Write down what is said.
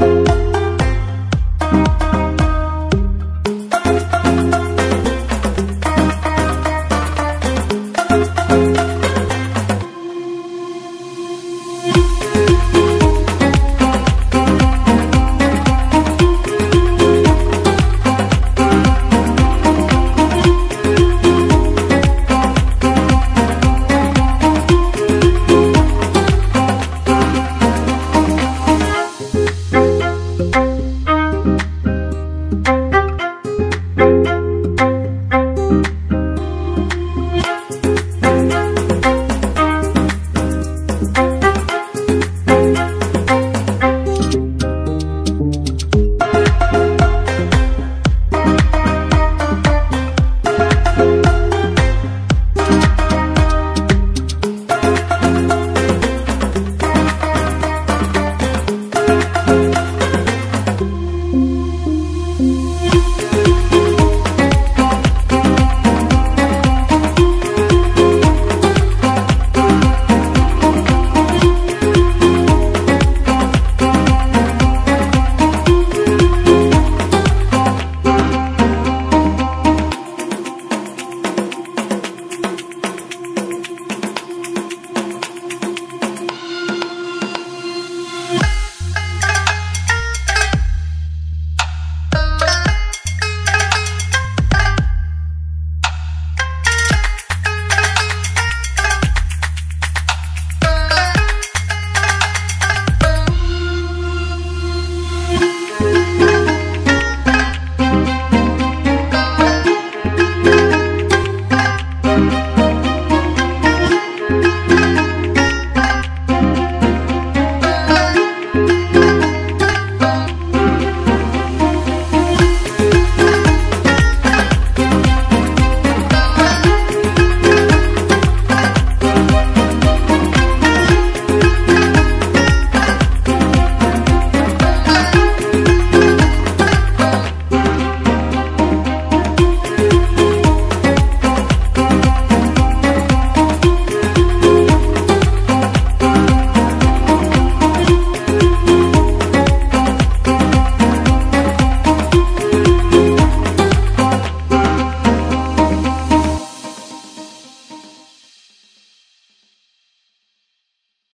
Bye.